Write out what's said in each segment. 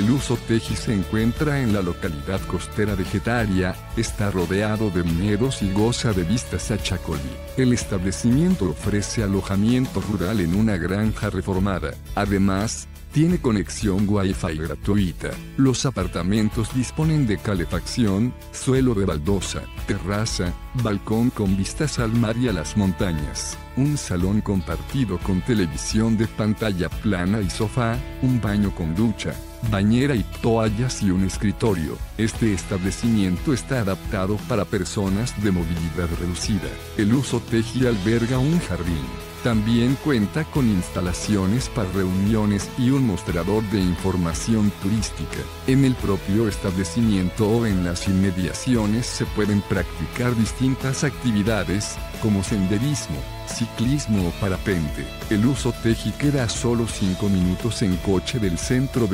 Usoteji se encuentra en la localidad costera de Getaria, está rodeado de mineros y goza de vistas a Chacolí. El establecimiento ofrece alojamiento rural en una granja reformada. Además, tiene conexión Wi-Fi gratuita. Los apartamentos disponen de calefacción, suelo de baldosa, terraza, balcón con vistas al mar y a las montañas, un salón compartido con televisión de pantalla plana y sofá, un baño con ducha, bañera y toallas y un escritorio. Este establecimiento está adaptado para personas de movilidad reducida. El uso Teji alberga un jardín. También cuenta con instalaciones para reuniones y un mostrador de información turística. En el propio establecimiento o en las inmediaciones se pueden practicar distintas actividades, como senderismo, ciclismo o parapente. El uso Teji queda a solo 5 minutos en coche del centro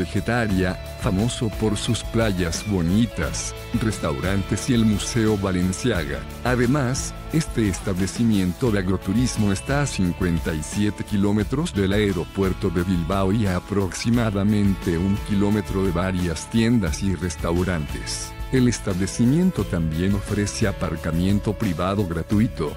Famoso por sus playas bonitas, restaurantes y el Museo Valenciaga. Además, este establecimiento de agroturismo está a 57 kilómetros del aeropuerto de Bilbao y a aproximadamente un kilómetro de varias tiendas y restaurantes. El establecimiento también ofrece aparcamiento privado gratuito.